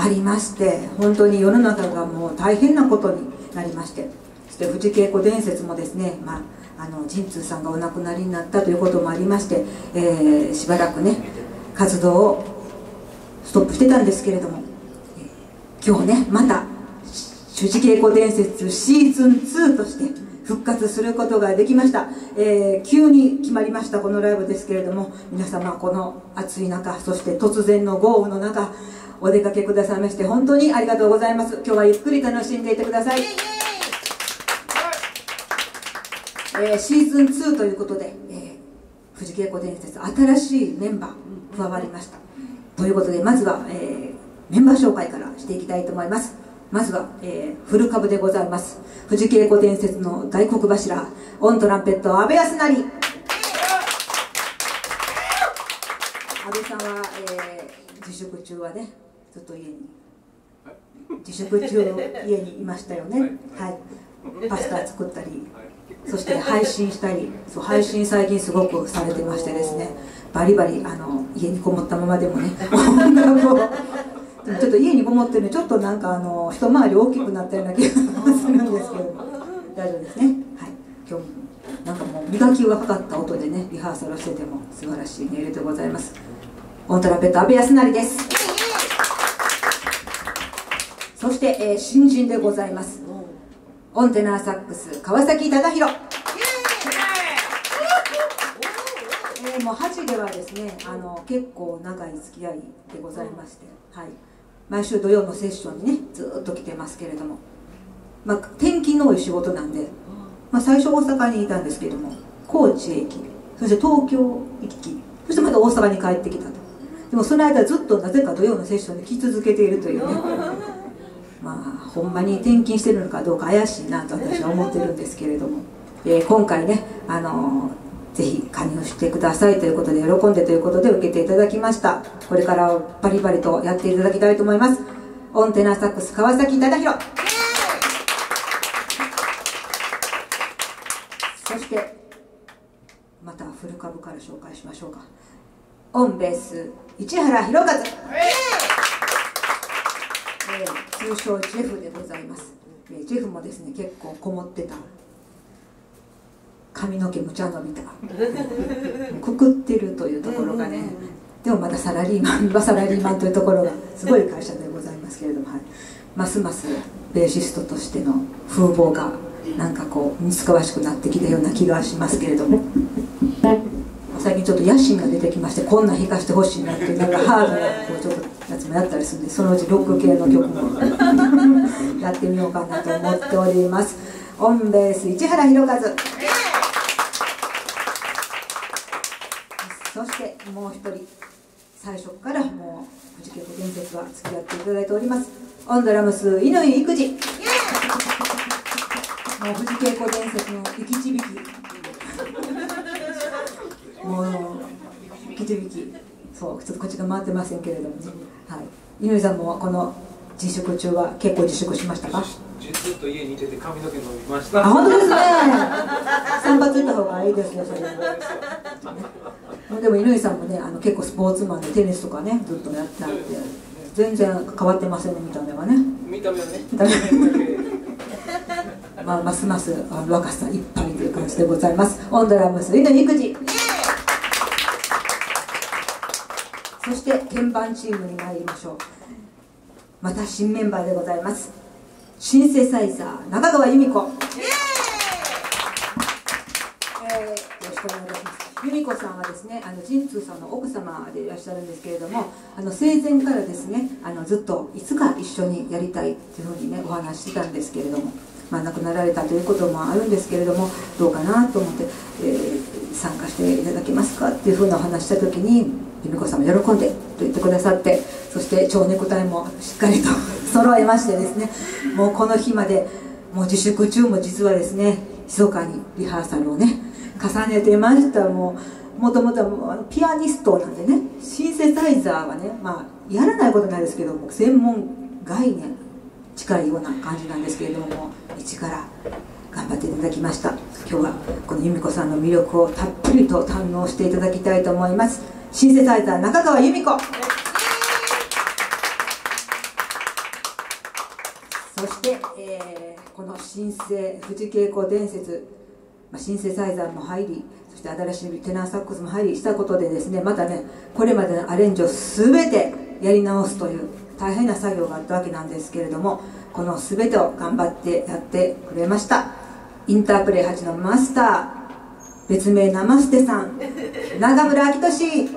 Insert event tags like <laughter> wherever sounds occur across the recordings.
ありまして本当に世の中がもう大変なことになりましてそして富士恵子伝説もですね、まああの陣通さんがお亡くなりになったということもありまして、えー、しばらくね活動をストップしてたんですけれども今日ねまた「主治稽古伝説シーズン2」として復活することができました、えー、急に決まりましたこのライブですけれども皆様この暑い中そして突然の豪雨の中お出かけくださいまして本当にありがとうございます。今日はゆっくり楽しんでいてください、えー、シーズン2ということで、えー、藤稽子伝説新しいメンバー加わりました、ということでまずは、えー、メンバー紹介からしていきたいと思います。まずは、えー、古株でございます。藤稽子伝説の大黒柱オントランペット阿部康成。阿部さんは、えー、自粛中はねずっと家に。自粛中家にいましたよね。はい、パスタ作ったりそして配信したりそう配信最近すごくされてましてですね。バリバリあの家にこもったままでもね音楽をでもちょっと家にこもってるちょっとなんかあの一回り大きくなったような気がするんですけど。大丈夫ですね。はい。今日もなんかもう磨きがかかった音でねリハーサルしてても素晴らしい音色でございます。オントラペット阿部康成ですそして、えー、新人でございます。オンテナーサックス川崎忠宏えー、もう8ではですねあの結構長い付き合いでございまして、はい、毎週土曜のセッションにねずっと来てますけれども、まあ、転勤の多い仕事なんで、まあ、最初大阪にいたんですけれども高知へ行きそして東京行きそしてまた大阪に帰ってきたと。でもその間ずっとなぜか土曜のセッションに来続けているというねまあほんまに転勤してるのかどうか怪しいなと私は思ってるんですけれども、えー、今回ねあのー、ぜひ加入してくださいということで喜んでということで受けていただきました。これからバリバリとやっていただきたいと思います。オンテナサックス川崎忠宏そしてまたフル株から紹介しましょうか。オンベース市原弘和。えー、通称ジェフでございます、えー、ジェフもですね結構こもってた髪の毛むちゃ伸びた。<laughs> くくってるというところがねでもまだサラリーマンはサラリーマンというところがすごい会社でございますけれども、はい、ますますベーシストとしての風貌がなんかこう似つかわしくなってきたような気がしますけれども。<laughs> 最近ちょっと野心が出てきましてこんな弾かしてほしいなっていうなんかハードなこうちょっとやつもやったりするんでそのうちロック系の曲も。<laughs> やってみようかなと思っております。オンベース市原弘和そしてもう一人最初からもう藤結伝説は付き合っていただいております。オンドラムス乾育児。もう藤稽古伝説の生きちびき。もうきちびき。そうちょっとこっちが回ってませんけれどもねはい。井上さんもこの自粛中は結構自粛しましたか？ずっと家にいてて髪の毛伸びました。あ本当ですね。<laughs> 散髪行った方がいいですねそれ <laughs> でも井上さんもねあの結構スポーツマンでテニスとかねずっとやってあって全然変わってませんね見た目はね。見た目はね。<laughs> まあ、ますますあの若さいっぱいという感じでございます。オンドラムス井戸育児そして鍵盤チームに参りましょう。また新メンバーでございます。シンセサイザー中川由美子、えー、よろしくお願いします。由美子さんはですねあの神通さんの奥様でいらっしゃるんですけれどもあの生前からですねあのずっといつか一緒にやりたいっていうふうにねお話してたんですけれども、まあ、亡くなられたということもあるんですけれどもどうかなと思って、えー、参加していただけますかっていうふうなお話した時に由美子さんも喜んでと言ってくださってそして蝶ネクタイもしっかりと <laughs> 揃えましてですねもうこの日までもう自粛中も実はですね密かにリハーサルをね重ねてました。もうもともとピアニストなんでねシンセサイザーはねまあやらないことないですけども専門概念近いような感じなんですけれども一から頑張っていただきました。今日はこの由美子さんの魅力をたっぷりと堪能していただきたいと思います。シンセサイザー中川由美子。そして、えー、この新生富士稽古伝説、まあ、シンセサイザーも入りそして新しいテナーサックスも入りしたことでですねまたねこれまでのアレンジを全てやり直すという大変な作業があったわけなんですけれどもこの全てを頑張ってやってくれました。インタープレイ8のマスター別名ナマステさん長村明俊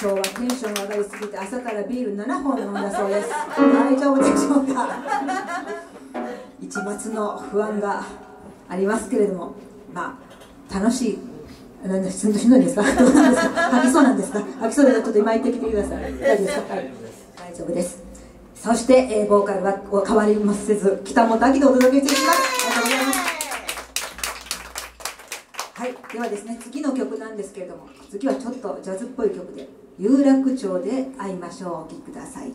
今日はテンション上がりすぎて朝からビール7本飲んだそうです。大丈夫でしょうか。一抹の不安がありますけれどもまあ楽しい。なんだしんどしんどいですか？どうなんですか？吐きそうなんですか？吐きそうでちょっと今言ってきてください。大丈夫ですか？はい。大丈夫です。そして、えーボーカルは変わりもせず北本明でお届けしていきます。ありがとうございます。はい、ではですね次の曲なんですけれども次はちょっとジャズっぽい曲で「有楽町で会いましょう」お聴きください。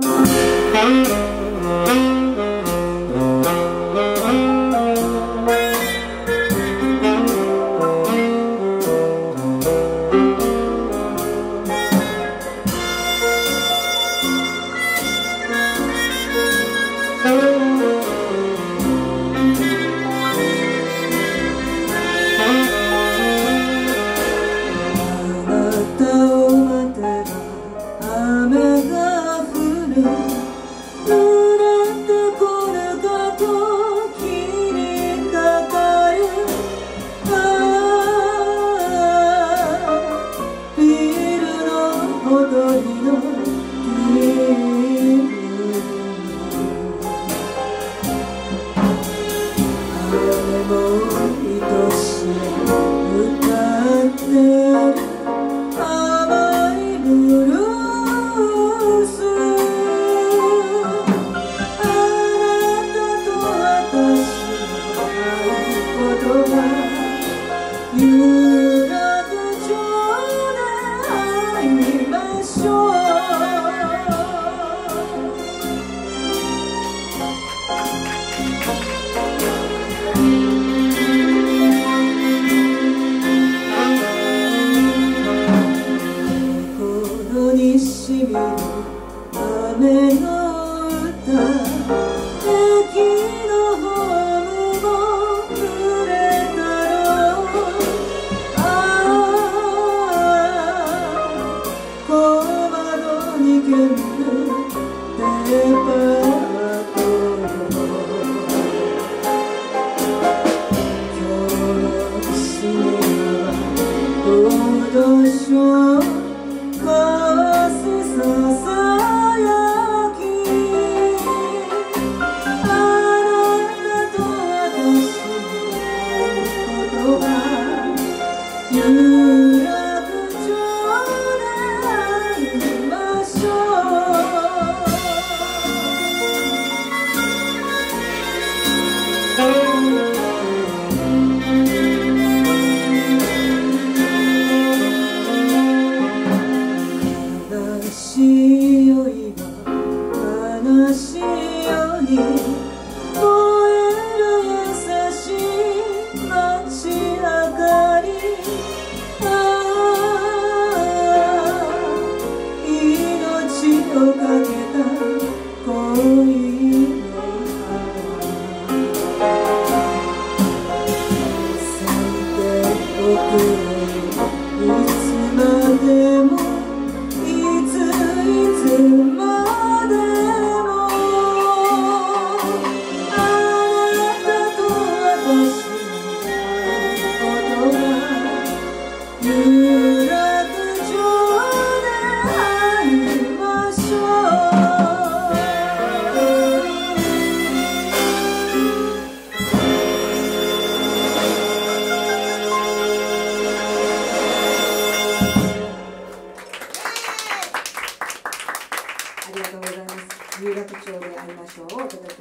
あ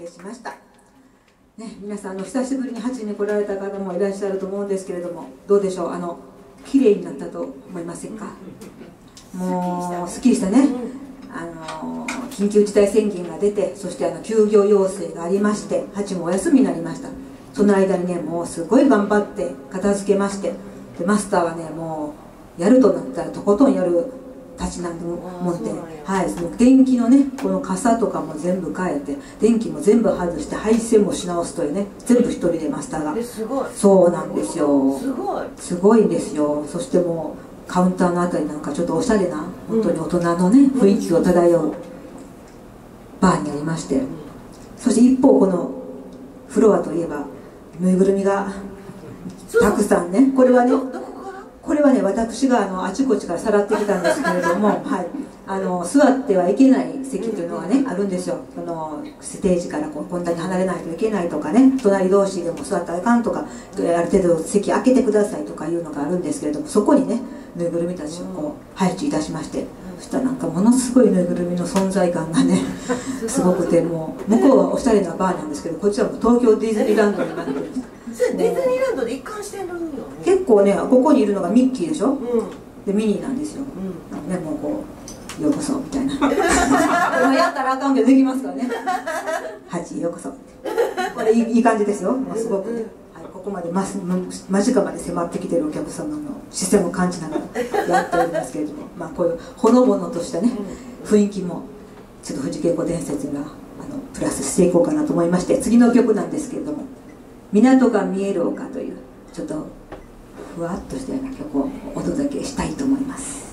しました。ね、皆さんあの久しぶりに八に来られた方もいらっしゃると思うんですけれども、どうでしょう？あの綺麗になったと思いませんか？もうすっきりしたね。あの緊急事態宣言が出て、そしてあの休業要請がありまして、八もお休みになりました。その間にね、もうすごい頑張って片付けまして、でマスターはね、もうやるとなったらとことんやるたちなんでもんで、はい、その電気のねこの傘とかも全部変えて電気も全部外して配線もし直すというね全部一人でマスターが。えすごい。そうなんですよ。すごい。すごいんですよ。そしてもうカウンターのあたりなんかちょっとおしゃれな本当に大人のね雰囲気を漂うバーにありまして。そして一方このフロアといえばぬいぐるみがたくさんねこれはねこれはね私があのあちこちからさらってきたんですけれども、<laughs> はい、あの座ってはいけない席というのがねあるんですよ。そのステージからこうこんなに離れないといけないとかね隣同士でも座ったらあかんとかある程度席開けてくださいとかいうのがあるんですけれどもそこにねぬいぐるみたちをこう配置いたしましてそしたらなんかものすごいぬいぐるみの存在感がね <laughs> すごくてもう向こうはおしゃれなバーなんですけどこっちはもう東京ディズニーランドになってるんですディズニーランドで一貫してるんよね。結構ねここにいるのがミッキーでしょ？うん。でミニーなんですよ。うん。ねもうこうようこそみたいな。まあやったらあかんけどできますからね。ハチようこそこれいい感じですよ、まあ、すごくね、はい、ここまで間近まで迫ってきてるお客様の視線を感じながらやっておりますけれども。<laughs> まあこういうほのぼのとしたね雰囲気もちょっと藤恵子伝説があのプラスしていこうかなと思いまして次の曲なんですけれども「港が見える丘」というちょっとふわっとしたような曲をお届けしたいと思います。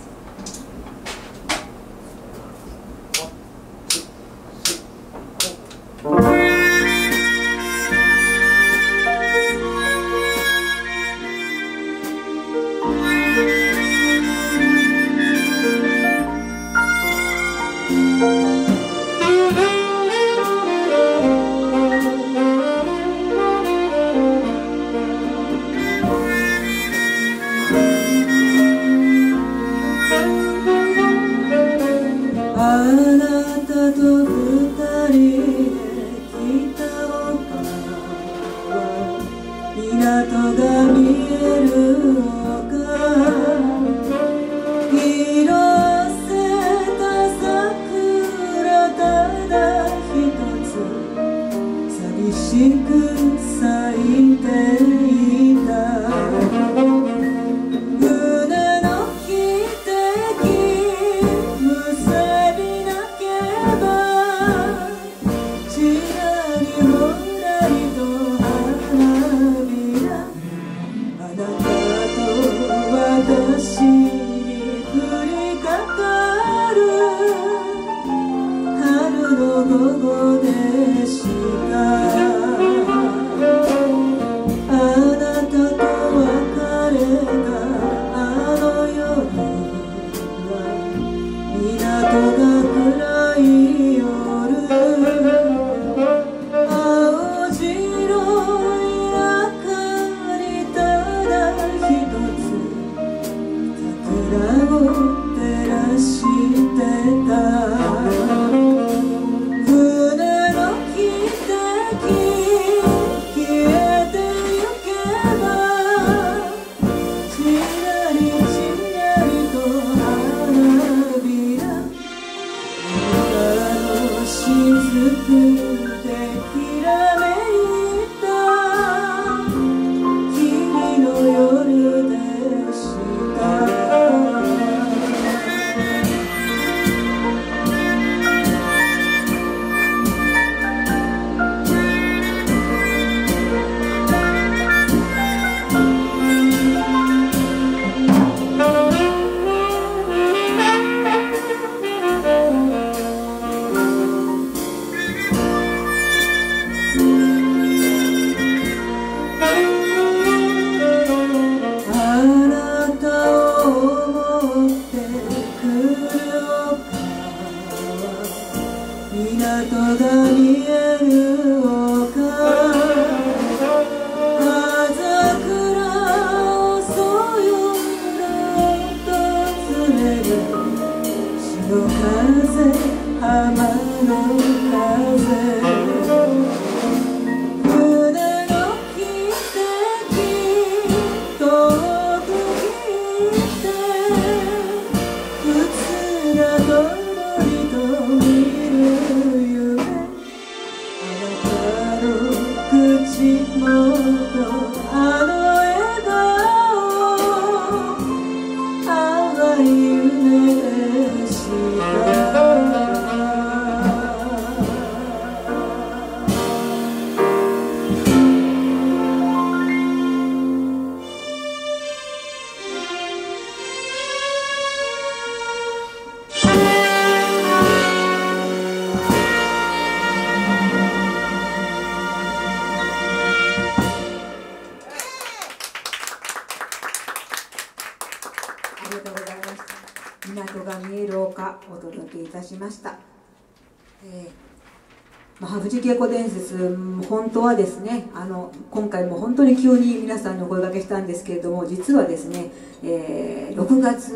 まあ、藤恵子伝説本当はですねあの今回も本当に急に皆さんにお声掛けしたんですけれども実はですね、えー6月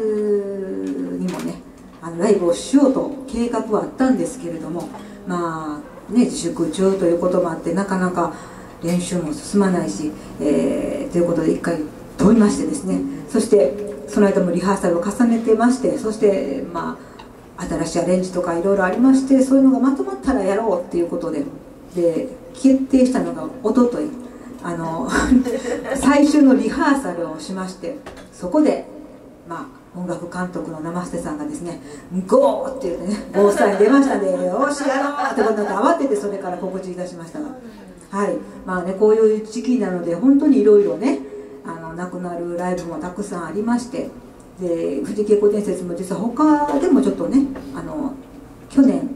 にもねあのライブをしようと計画はあったんですけれどもまあね自粛中ということもあってなかなか練習も進まないし、えーということで一回飛びましてですねそしてその間もリハーサルを重ねてましてそしてまあ新しいアレンジとかいろいろありましてそういうのがまとまったらやろうっていうことでで決定したのが一昨日あの <laughs> 最終のリハーサルをしましてそこでまあ音楽監督の生捨さんがですね「ゴー!」って言ってね「ゴースターに出ましたんでよしやろう!」ってことで慌ててそれから告知いたしましたがはいまあねこういう時期なので本当にいろいろねあの亡くなるライブもたくさんありましてで藤木恵子伝説も実は他でもちょっとねあの去年、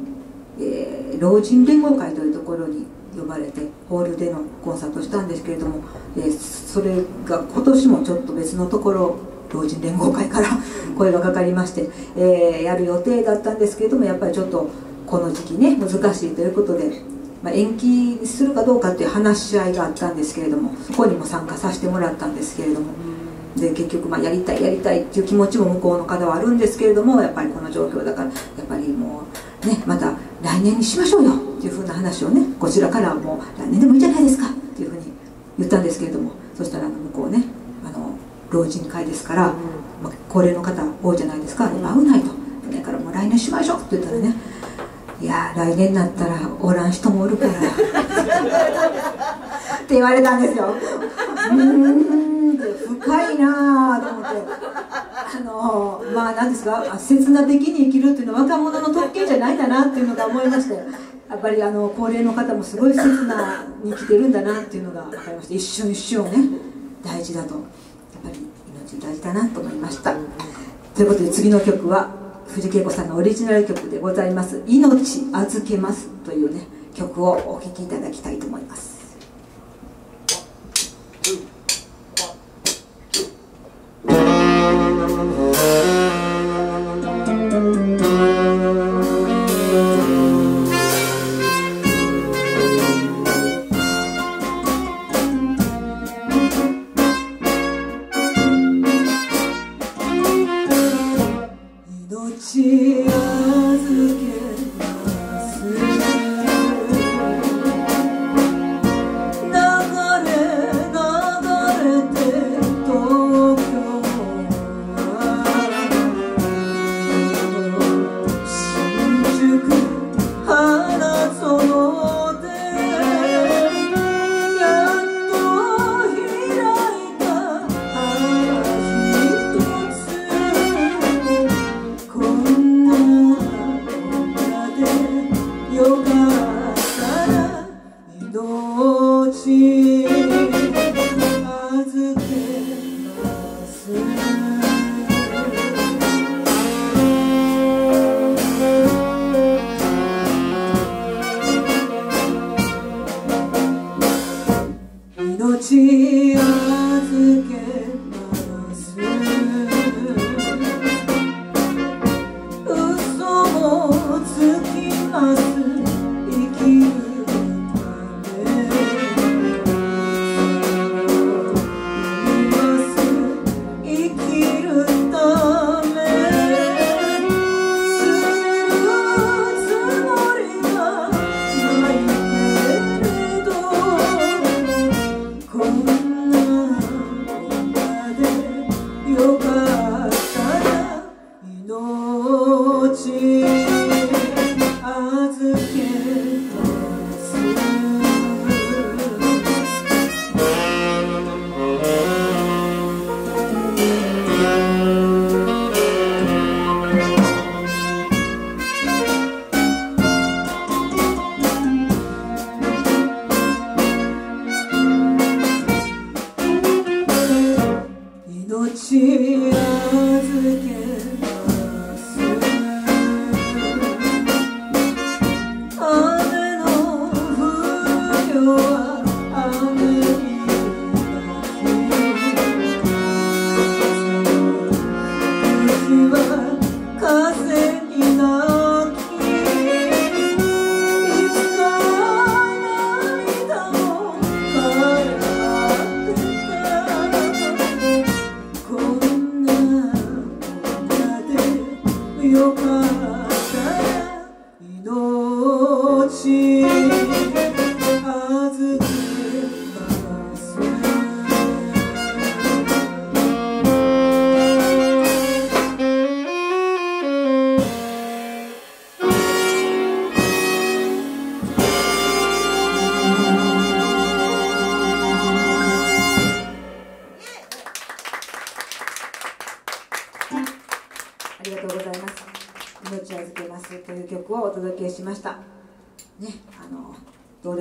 えー老人連合会というところに呼ばれてホールでのコンサートしたんですけれども、えそれが今年もちょっと別のところ老人連合会から <laughs> 声がかかりまして、えーやる予定だったんですけれどもやっぱりちょっとこの時期ね難しいということで、まあ、延期するかどうかっていう話し合いがあったんですけれどもそこにも参加させてもらったんですけれども。で結局まあやりたいやりたいっていう気持ちも向こうの方はあるんですけれどもやっぱりこの状況だからやっぱりもうねまた来年にしましょうよ。っていうふうな話をねこちらからはもう来年でもいいんじゃないですか。っていうふうに言ったんですけれどもそしたら向こうねあの老人会ですから、まあ、高齢の方多いじゃないですか。今危ないと。だからもう来年しましょう。って言ったらねいや来年になったらおらん人もおるからって言われたんですよ。うーんって深いなと思って。あのまあ何ですかあ刹那的に生きるっていうのは若者の特権じゃないんだなっていうのが思いましてやっぱりあの高齢の方もすごい刹那に生きてるんだなっていうのが分かりまして一瞬一瞬をね大事だとやっぱり命大事だなと思いました。ということで次の曲は藤恵子さんのオリジナル曲でございます「命預けます」というね曲をお聴きいただきたいと思います。命預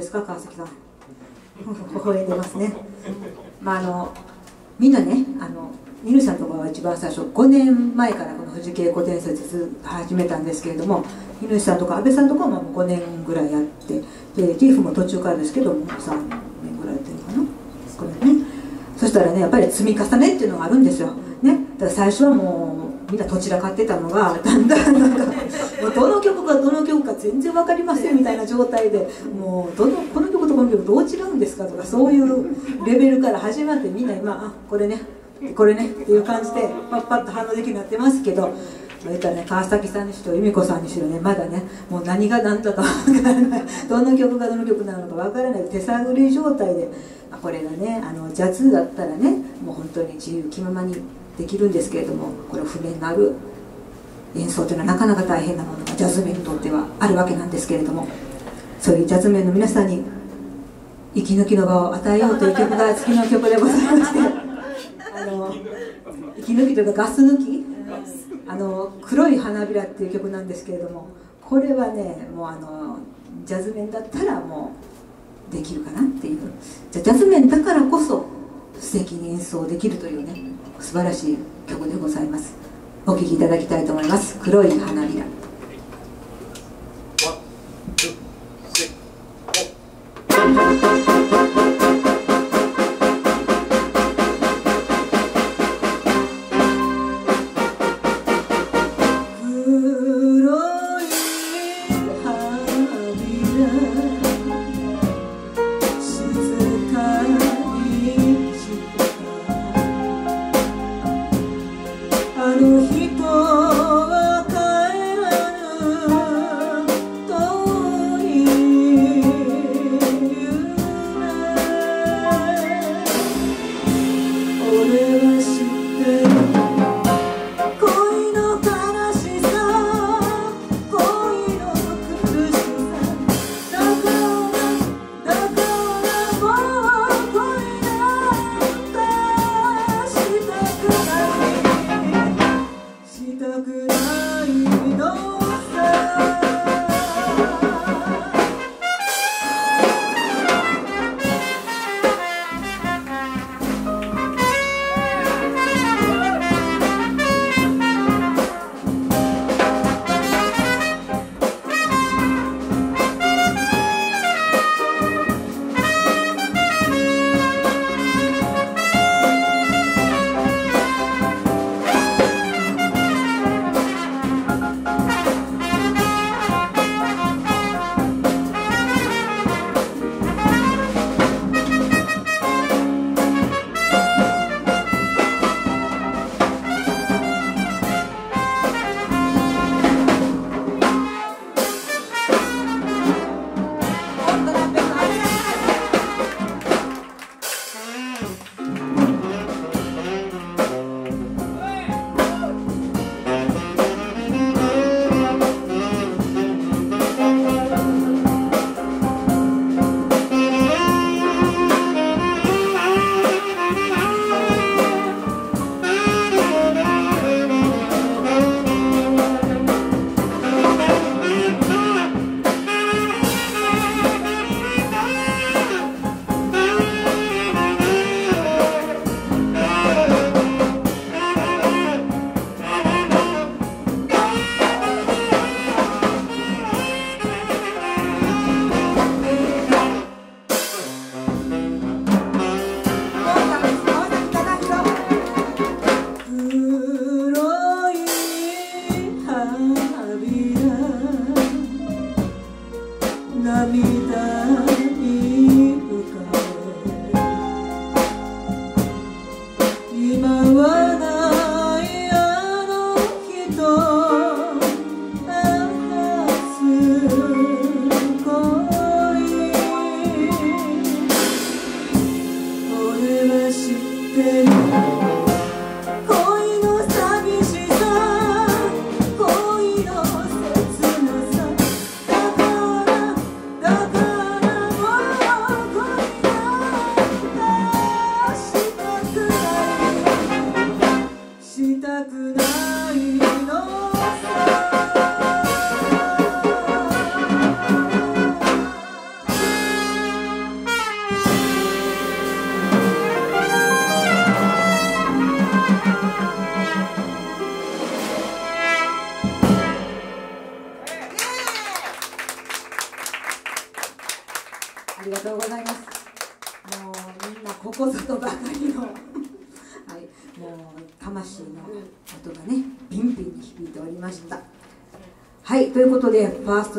ですか川崎さん？<laughs> 微笑んでますね。まああのみんなね、あのニルさんとかは一番最初5年前からこの富士稽古伝説始めたんですけれども、ニルさんとか安倍さんとかも5年ぐらいやって、でギフも途中からですけども3年ぐらいやってるかな？これね。そしたらねやっぱり積み重ねっていうのがあるんですよ、ね、だから最初はもうみんなどちらかってたのがだんだんなんかもうどの曲がどの曲か全然分かりませんみたいな状態でもうどのこの曲とこの曲どう違うんですかとかそういうレベルから始まってみんな今あこれねこれねっていう感じでパッパッと反応できるようになってますけど言ったらね川崎さんにしろ由美子さんにしろねまだねもう何が何だか分からないどの曲がどの曲なのか分からない手探り状態で、ま、これがねあのジャズだったらねもう本当に自由気ままにできるんですけれどもこれ船になる演奏というのはなかなか大変なものがジャズメンにとってはあるわけなんですけれどもそういうジャズメンの皆さんに息抜きの場を与えようという曲が次の曲でございましてあの息抜きというかガス抜きあの黒い花びらっていう曲なんですけれどもこれはねもうあのジャズメンだったらもうできるかなっていう。じゃジャズメンだからこそ素敵に演奏できるというね素晴らしい曲でございます。お聴きいただきたいと思います。黒い花びら。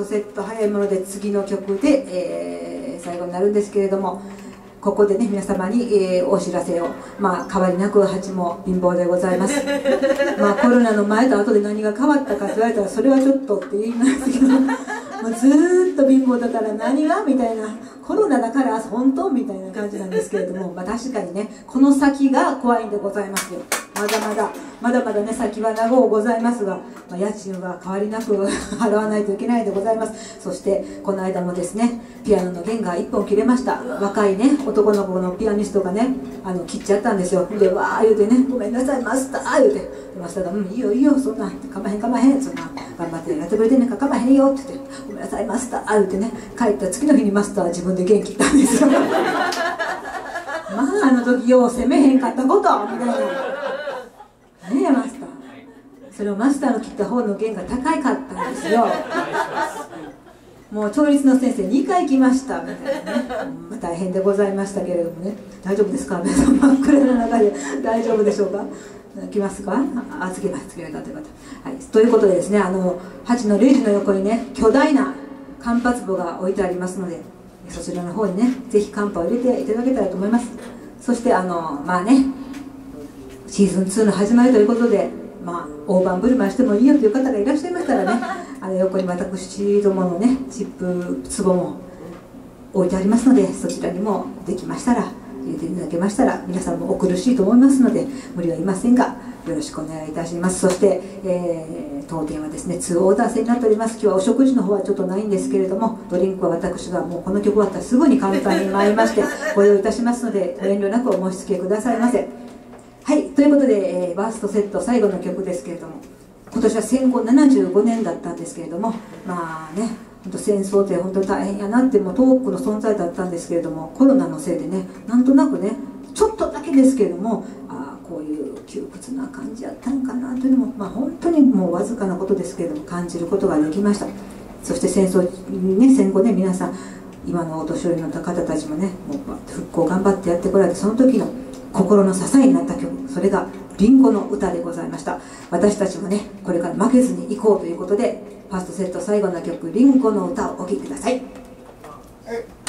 セット早いもので次の曲で、えー、最後になるんですけれどもここでね皆様に、えー、お知らせをまあ変わりなく蜂も貧乏でございます。<laughs> まあコロナの前と後で何が変わったかと言われたらそれはちょっとって言いますけどもうずっと貧乏だから何が？みたいなコロナだから本当みたいな感じなんですけれども、まあ、確かにねこの先が怖いんでございますよ。まだまだまだまだね先は長うございますが、まあ、家賃は変わりなく払わないといけないでございます。そしてこの間もですねピアノの弦が1本切れました。若いね男の子のピアニストがねあの切っちゃったんですよ。でわー言うてねごめんなさいマスター言うて。マスターが「うんいいよいいよそんなかまへんかまへん。そんな頑張ってやってくれてんねんかかまへんよ」って言って「ごめんなさいマスター」言うてね帰った次の日にマスターは自分で弦切ったんですよ。<laughs> まああの時よう攻めへんかったことみたいな。ねえマスター。それをマスターの切った方の弦が高いかったんですよ。もう調律の先生2回来ましたみたいなね、まあ、大変でございましたけれどもね。大丈夫ですか皆さん。真っ暗の中で。大丈夫でしょうか？来ますか？あつけます。つけよかったよかった、はい、ということでですねあの8の0時の横にね巨大な間髪簿が置いてありますのでそちらの方にねぜひカンパを入れていただけたらと思います。そしてあのまあねシーズン2の始まりということで、まあ、大盤振る舞いしてもいいよという方がいらっしゃいましたらね <laughs> あの横に私どものねチップ壺も置いてありますのでそちらにもできましたら入れていただけましたら皆さんもお苦しいと思いますので無理はいませんがよろしくお願いいたします。そして、えー当店はですね2オーダー制になっております。今日はお食事の方はちょっとないんですけれどもドリンクは私がもうこの曲終わったらすぐにカウンターに参りまして <laughs> ご用意いたしますのでご遠慮なくお申し付けくださいませ。はいということで、えー、バーストセット最後の曲ですけれども今年は戦後75年だったんですけれどもまあね本当戦争って本当に大変やなってもう遠くの存在だったんですけれどもコロナのせいでねなんとなくねちょっとだけですけれどもこういう窮屈な感じやったんかなというのも、まあ、本当にもうわずかなことですけれども感じることができました。そして戦争ね戦後ね皆さん今のお年寄りの方たちもねもう復興頑張ってやってこられてその時の心の支えになった曲それが「リンゴの歌」でございました。私たちもねこれから負けずに行こうということでファーストセット最後の曲「リンゴの歌」をお聴きください「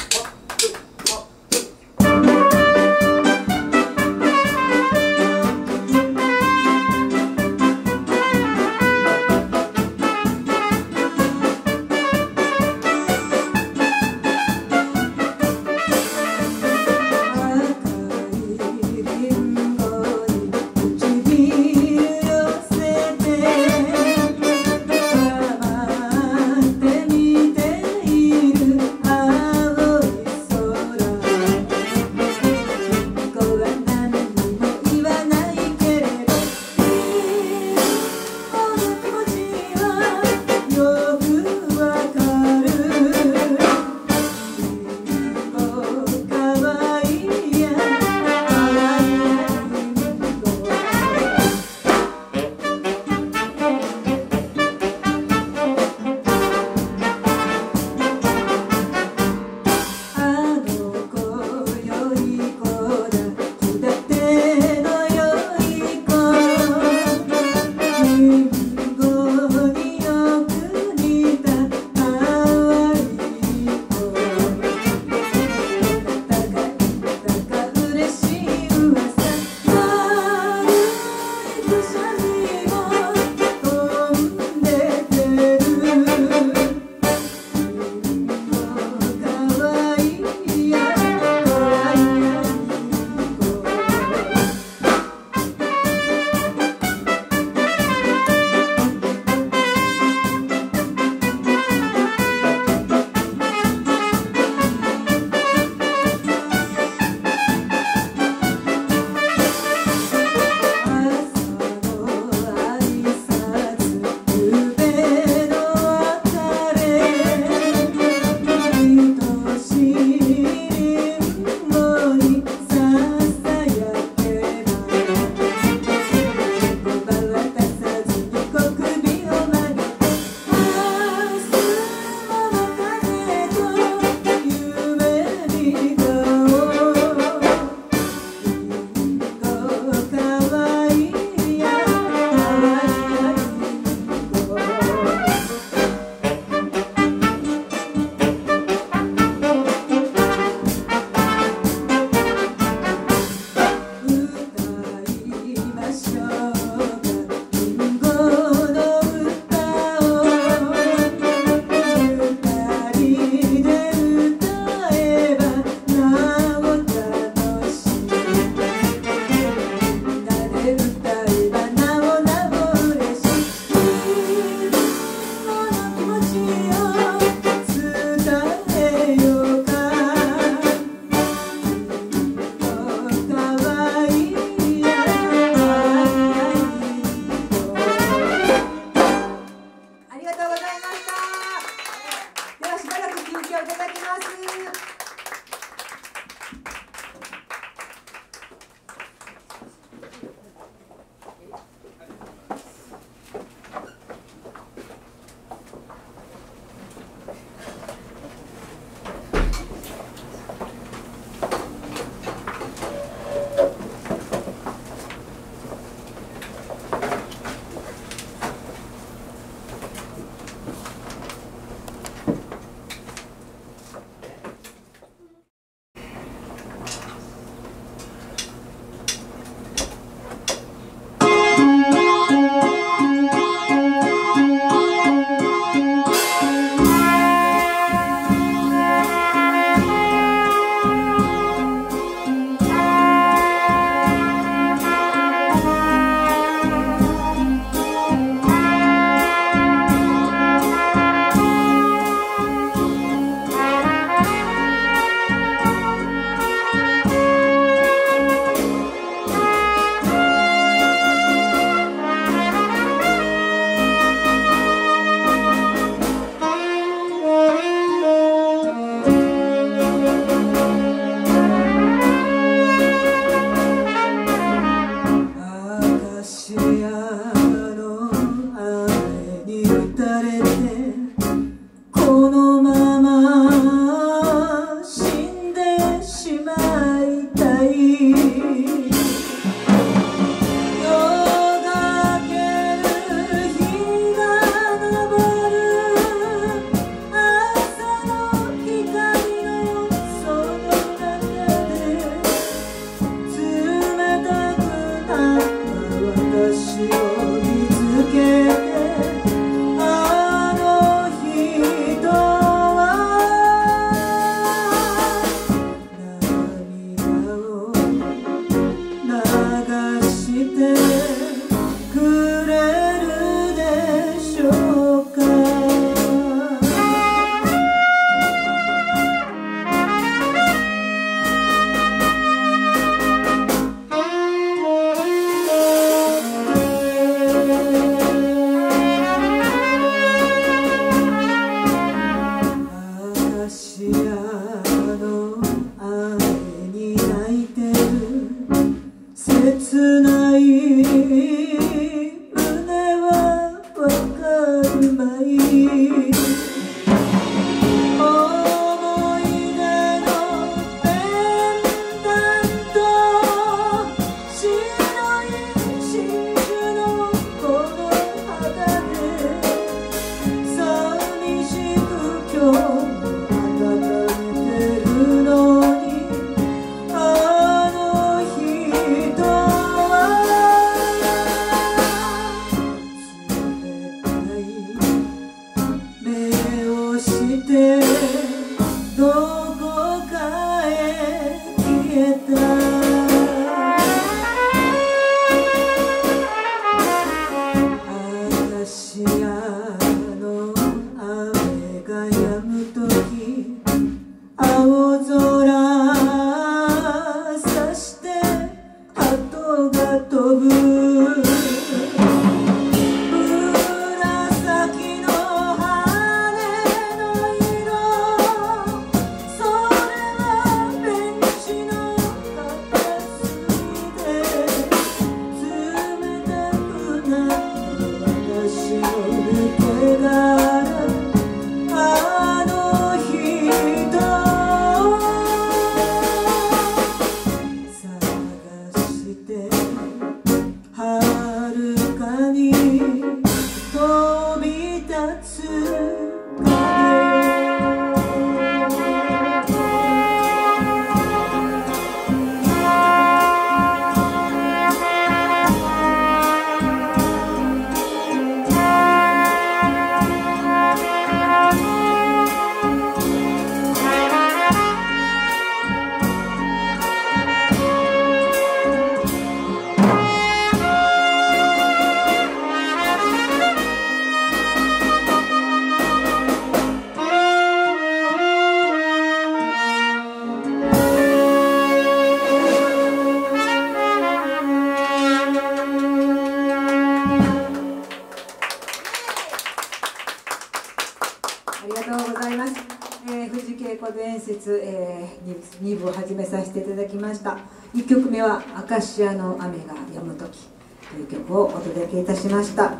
1曲目は「アカシアの雨が止む時」という曲をお届けいたしました。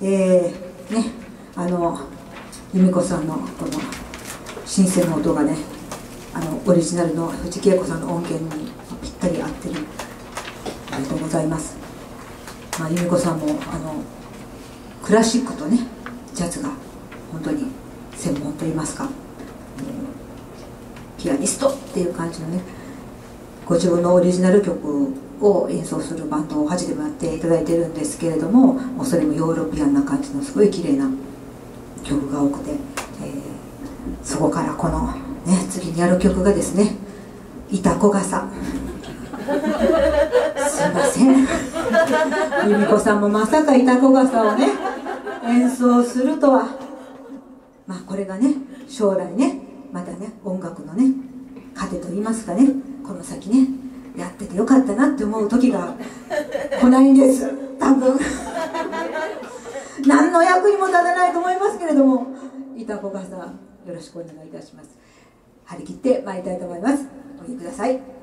えー、ね、あの由美子さんのこの新鮮な音がね、あのオリジナルの藤恵子さんの音源にぴったり合ってる。ありがとうございます。まあ、由美子さんもあのクラシックとねジャズが本当に専門といいますか、ピアニストっていう感じのねご自分のオリジナル曲を演奏するバンドを初めてもやっていただいてるんですけれどももうそれもヨーロピアンな感じのすごい綺麗な曲が多くて、えーそこからこの、ね、次にやる曲がですね「いたこ傘」すいません。由美子さんもまさかいたこ傘をね演奏するとは。まあこれがね将来ねまたね音楽のね糧と言いますかね。この先ねやっててよかったなって思う時が来ないんです。多分。何の役にも立たないと思いますけれども。いたこ傘よろしくお願いいたします。張り切ってまいりたいと思います。お聴きください。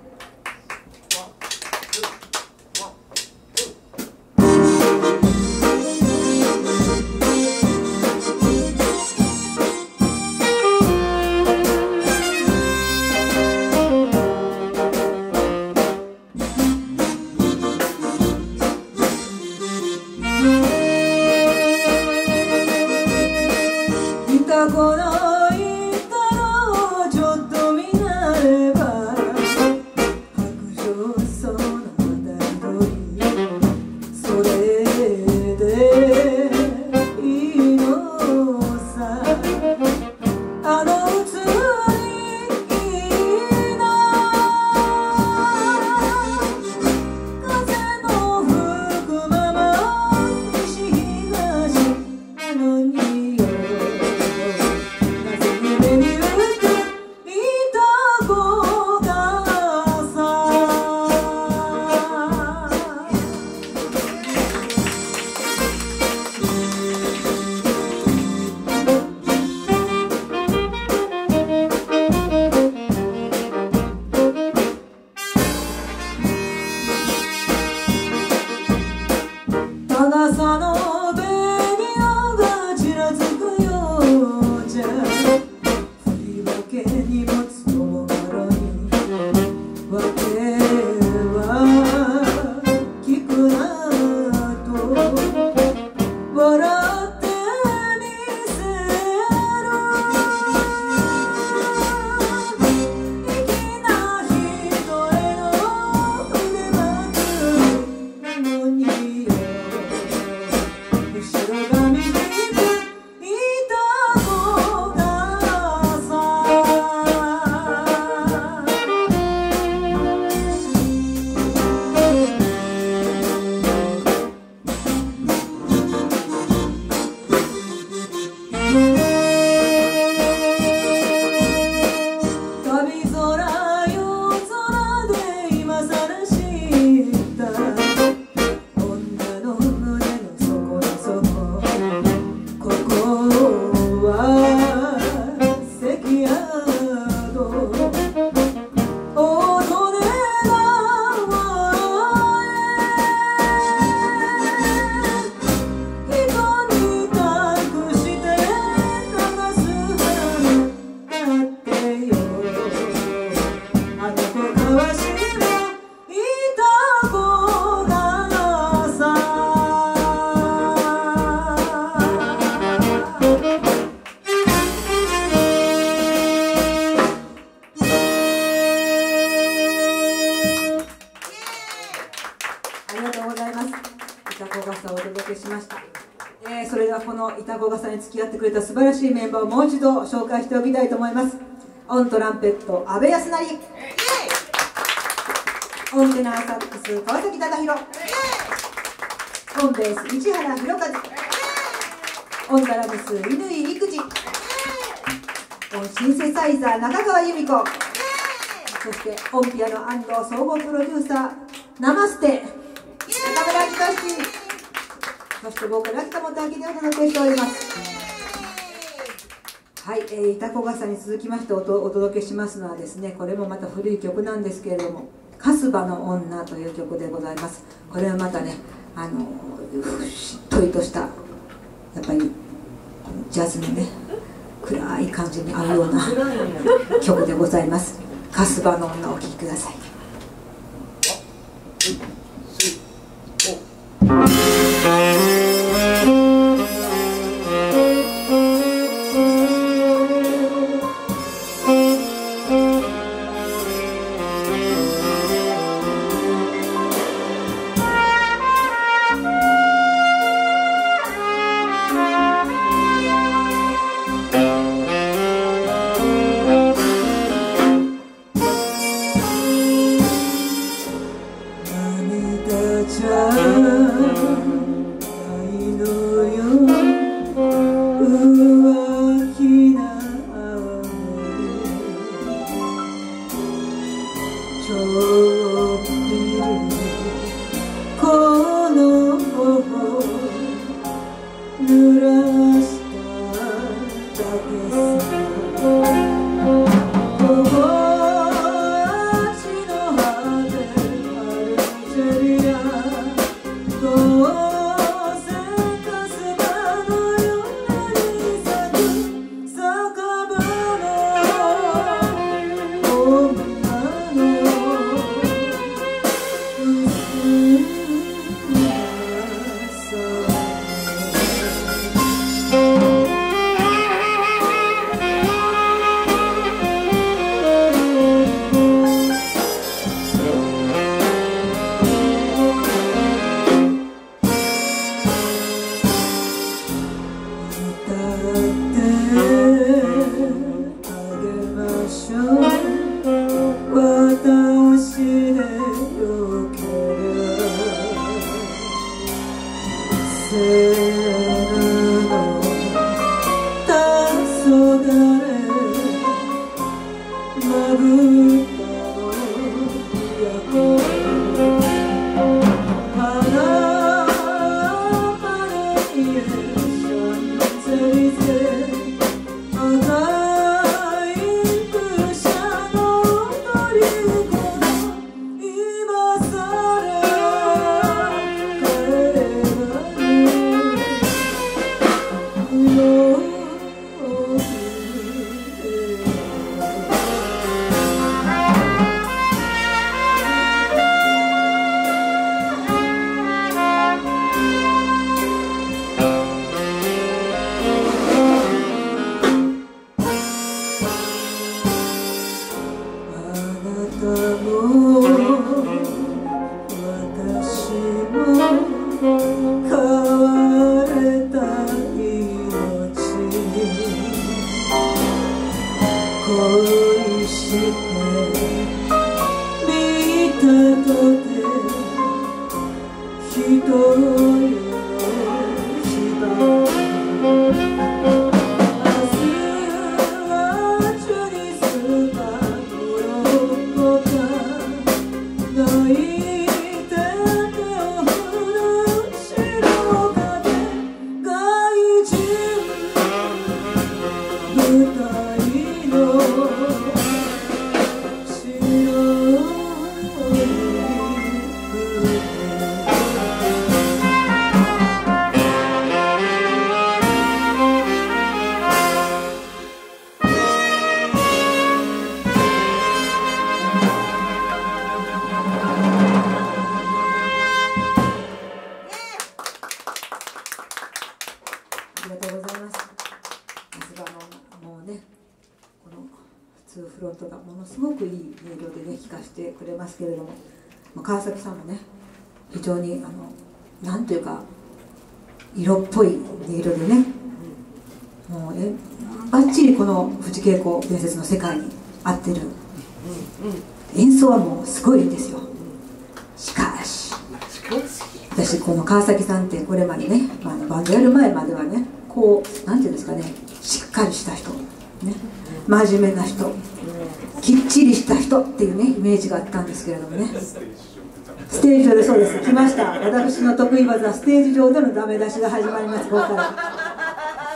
ました。えーそれではこの板子傘に付き合ってくれた素晴らしいメンバーをもう一度紹介しておきたいと思います。オントランペット、阿部康成。オンテナーサックス、川崎忠宏。オンベース、市原弘和。オンドラムス、乾育児。オンシンセサイザー、中川由美子。そしてオンピアノ総合プロデューサーナマステそしてボーカル秋田元明でお届けしております。はい、えー、板子傘に続きましておとお届けしますのはですねこれもまた古い曲なんですけれども「カスバの女」という曲でございます。これはまたねあのしっとりとしたやっぱりジャズのね暗い感じに合うような曲でございます「カスバの女」お聴きください。なんというか色っぽい音色でね。もうえばっちりこの藤恵子伝説の世界に合ってる。演奏はもうすごいんですよ。しかし。私この川崎さんってこれまでね、まあ、バンドやる前まではねこうなんていうんですかねしっかりした人、ね、真面目な人。きっちりした人っていうねイメージがあったんですけれどもね。ステージ上でそうです。来ました。私の得意技ステージ上でのダメ出しが始まります。ここから。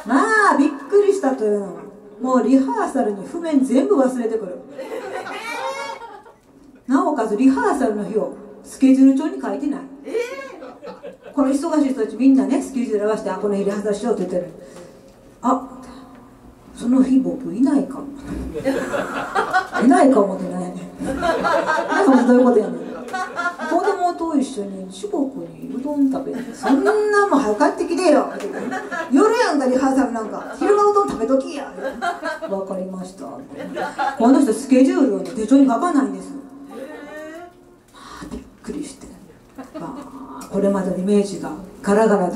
まあびっくりしたというの。はもうリハーサルに譜面全部忘れてくる。なおかつリハーサルの日をスケジュール帳に書いてない。この忙しい人たちみんなねスケジュール合わせてあこの日リハーサルしようって言ってる。あその日僕いないか。いないかもってないね。なんかどういうことやねん。子供と一緒に四国にうどん食べてそんなもん早く帰ってきてよ。夜やんかリハーサルなんか。昼間うどん食べときや。わかりました。この人スケジュールを手帳に書かないんです。びっくりして。あこれまでのイメージがガラガラと。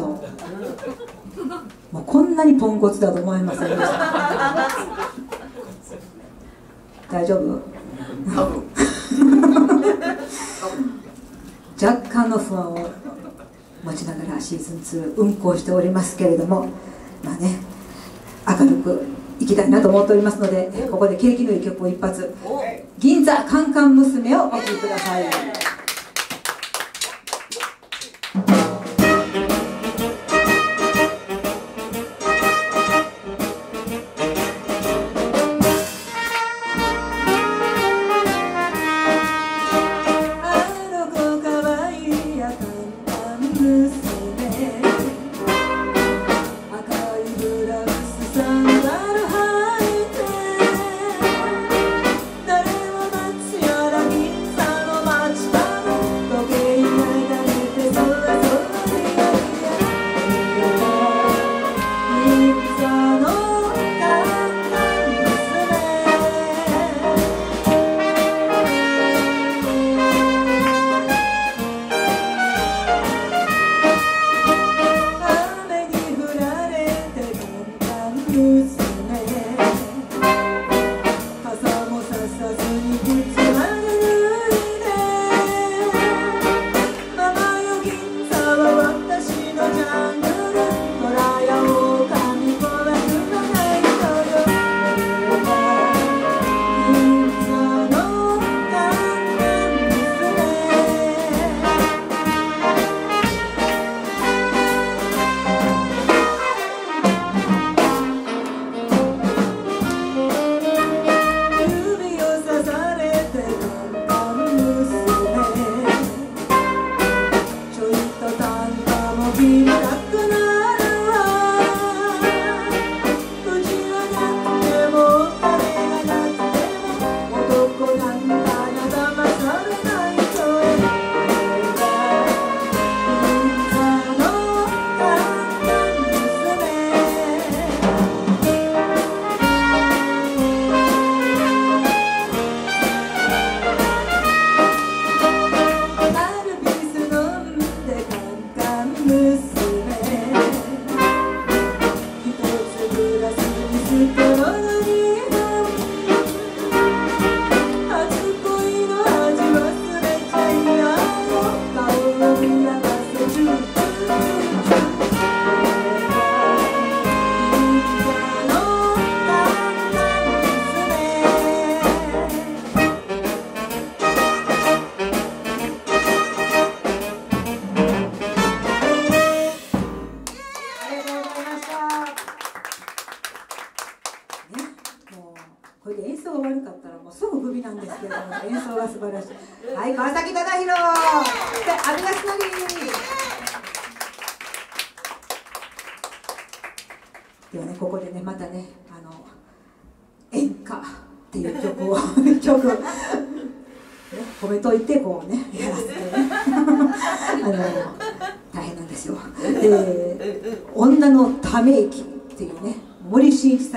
もうこんなにポンコツだと思いませんでした。大丈夫？<laughs> 若干の不安を持ちながらシーズン2運行しておりますけれどもまあね明るくいきたいなと思っておりますのでここで景気のいい曲を一発「銀座カンカン娘」をお聴きください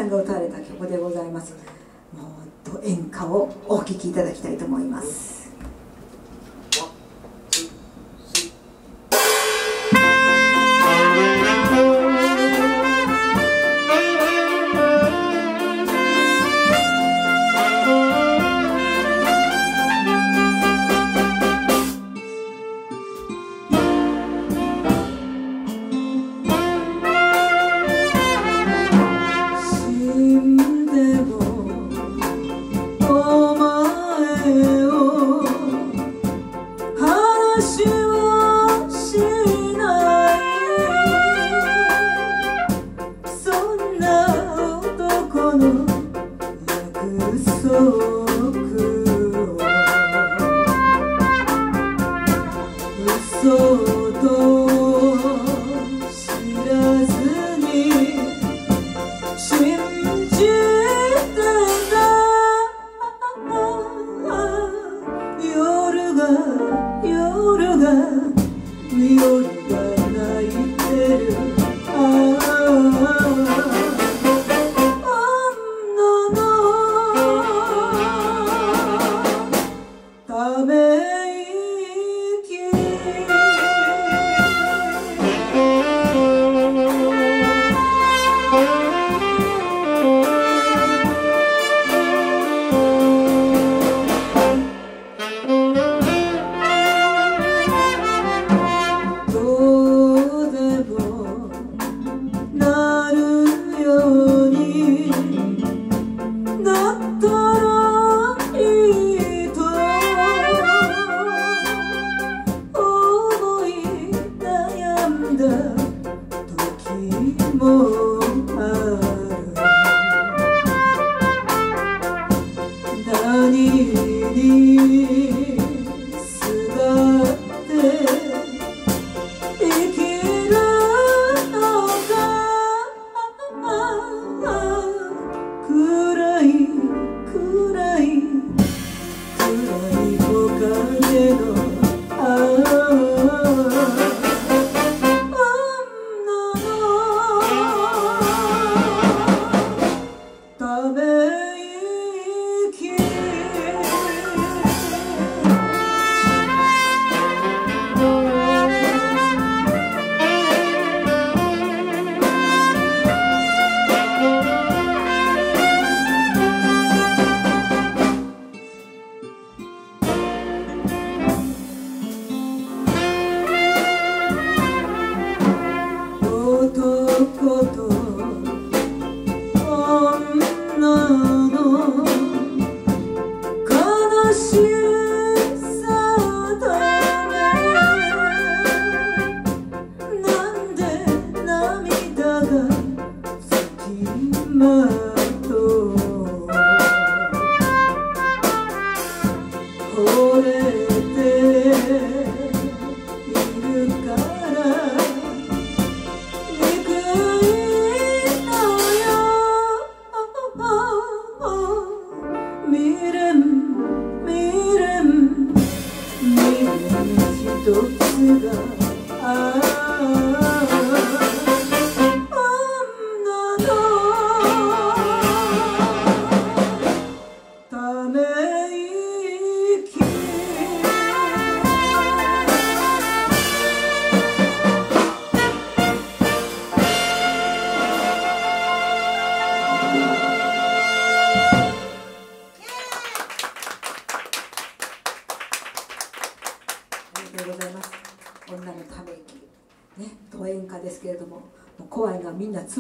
さんが歌われた曲でございます。もっと演歌をお聴きいただきたいと思います。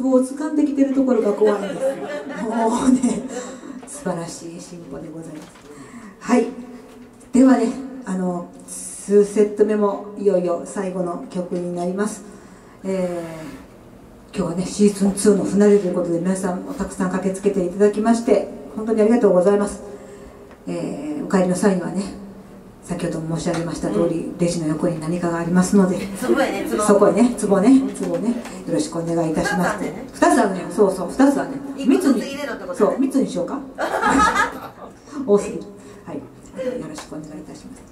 のはみんなツボを掴んできてるところが怖いんです。もうね、素晴らしい進歩でございます。はい。ではね、あの、数セット目もいよいよ最後の曲になります。えー今日はねシーズン2の船出ということで皆さんもたくさん駆けつけていただきまして本当にありがとうございます、えーお帰りの際にはね先ほども申し上げました通り、レジの横に何かがありますので。ねつぼそこへね <laughs> 壺ね壺ねよろしくお願いいたします。二つあるね2つあるねそうそう2つはね一個ずつ入れろってことねそう3つにしようか。<laughs> 多すぎる。はい。よろしくお願いいたします。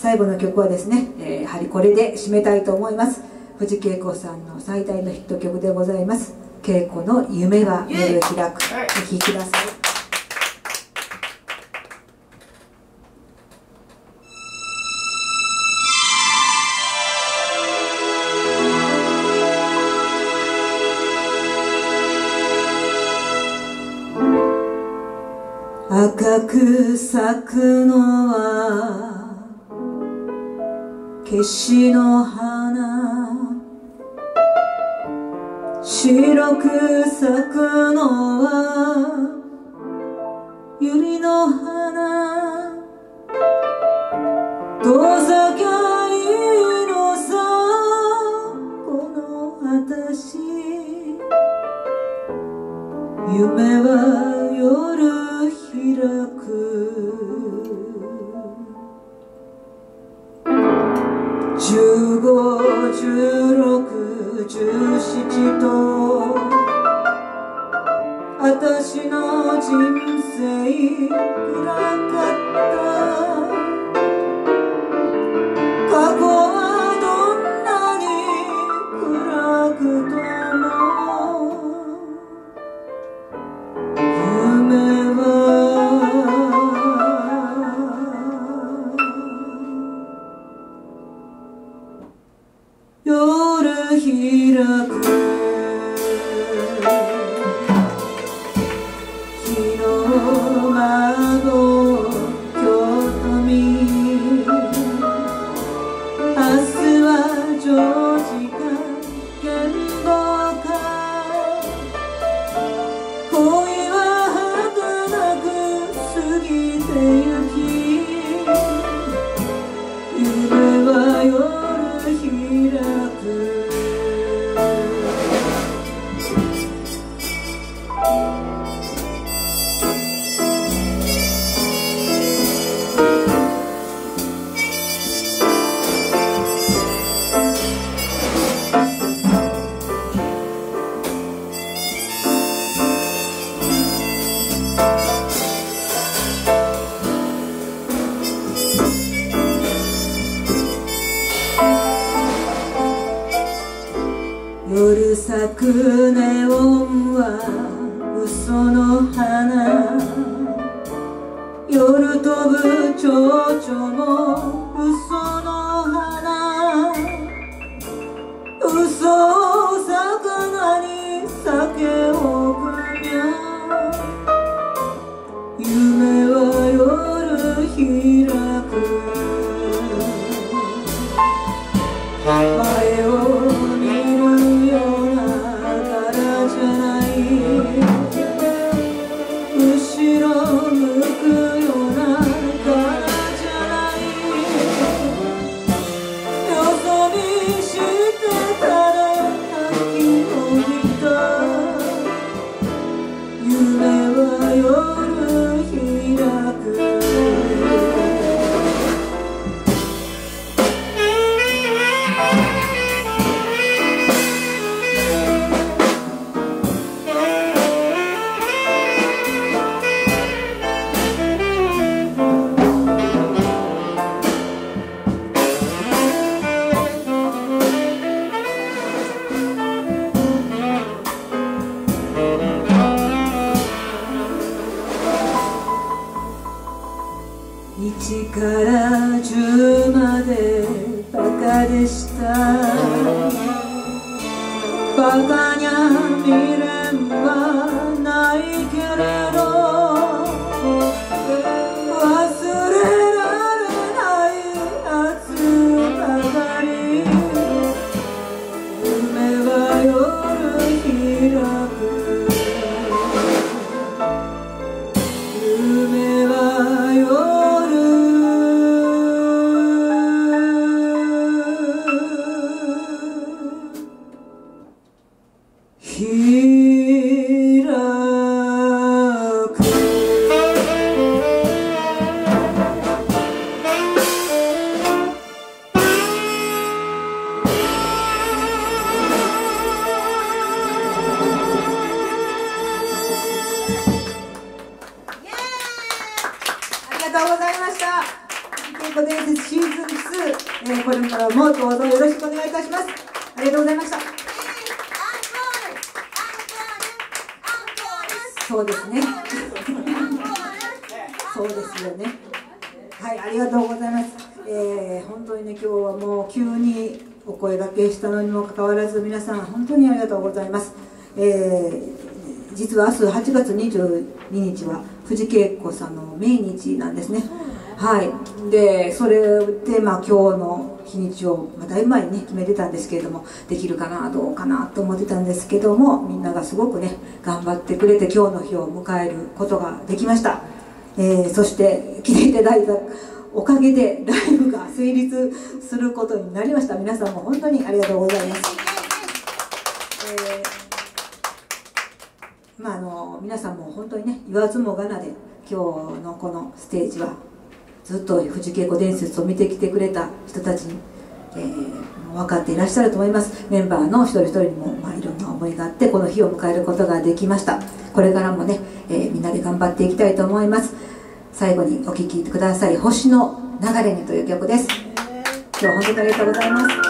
最後の曲はですね、えーやはりこれで締めたいと思います。藤恵子さんの最大のヒット曲でございます恵子の夢は夜開くお聴きください赤く咲くのは消しの花白く咲くのは百合の花どうかきいいのさこの私夢は夜151617と私の人生暗かった。とうございます、えー、実は明日8月22日は藤恵子さんの命日なんですね。はい。でそれで、まあ、今日の日にちを、まあ、だいぶ前にね決めてたんですけれどもできるかなどうかなと思ってたんですけどもみんながすごくね頑張ってくれて今日の日を迎えることができました、えー、そして来ていただいたおかげでライブが成立することになりました。皆さんも本当にありがとうございます。まああの皆さんも本当にね言わずもがなで今日のこのステージはずっと藤恵子伝説を見てきてくれた人たちに、えー分かっていらっしゃると思います。メンバーの一人一人にも、まあ、いろんな思いがあってこの日を迎えることができました。これからもね、えーみんなで頑張っていきたいと思います。最後にお聴きください「星の流れに」という曲です。今日は本当にありがとうございます。